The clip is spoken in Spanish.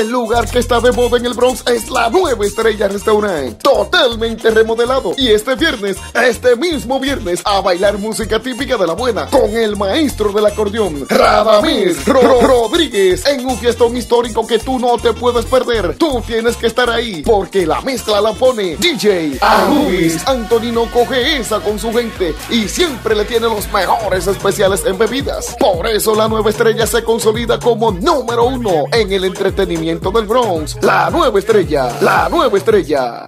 El lugar que está de moda en el Bronx es la nueva estrella restaurante, totalmente remodelado. Y este viernes, este mismo viernes, a bailar música típica de la buena con el maestro del acordeón, Radamés Ro- Ro- Rodríguez, en un fiestón histórico que tú no te puedes perder. Tú tienes que estar ahí, porque la mezcla la pone DJ Anubis. Antonino coge esa con su gente y siempre le tiene los mejores especiales en bebidas. Por eso la nueva estrella se consolida como número uno en el entretenimiento del Bronx. La nueva estrella, la nueva estrella.